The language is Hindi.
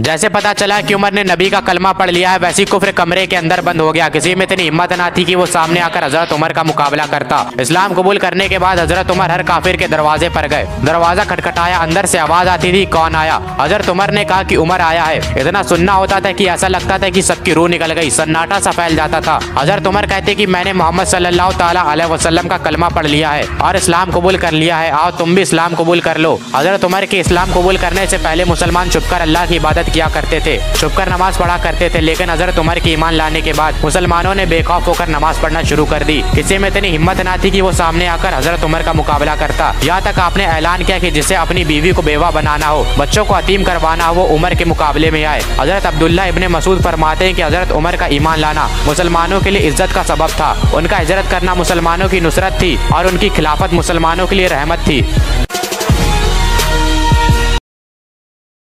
जैसे पता चला कि उमर ने नबी का कलमा पढ़ लिया है, वैसी कुफर कमरे के अंदर बंद हो गया। किसी में इतनी हिम्मत ना थी कि वो सामने आकर हज़रत उमर का मुकाबला करता। इस्लाम कबूल करने के बाद हज़रत उमर हर काफिर के दरवाजे पर गए। दरवाज़ा खटखटाया, अंदर से आवाज़ आती थी, कौन आया? हज़रत उमर ने कहा कि उमर आया है। इतना सुनना होता था कि ऐसा लगता था कि सबकी रूह निकल गई, सन्नाटा सा फैल जाता था। हज़रत उमर कहते कि मैंने मोहम्मद सल्लल्लाहु अलैहि का कलमा पढ़ लिया है और इस्लाम कबूल कर लिया है। आओ तुम भी इस्लाम कबूल कर लो। हज़रत उमर के इस्लाम कबूल करने से पहले मुसलमान छुपकर अल्लाह की इबादत किया करते थे। छुपकर नमाज़ पढ़ा करते थे, लेकिन हज़रत उमर की ईमान लाने के बाद मुसलमानों ने बेखौफ होकर नमाज़ पढ़ना शुरू कर दी। किसी में इतनी हिम्मत ना थी की वो सामने आकर हज़रत उमर का मुकाबला करता। यहाँ तक आपने ऐलान किया कि जिसे अपनी बीवी को बेवा बनाना हो, बच्चों को अतीम करवाना हो, वो उमर के मुकाबले में आए। हज़रत अब्दुल्ला इबन मसूद फरमाते हैं की हज़रत उमर का ईमान लाना मुसलमानों के लिए इज़्ज़त का सबब था। उनका हिजरत करना मुसलमानों की नुसरत थी और उनकी खिलाफत मुसलमानों के लिए रहमत थी।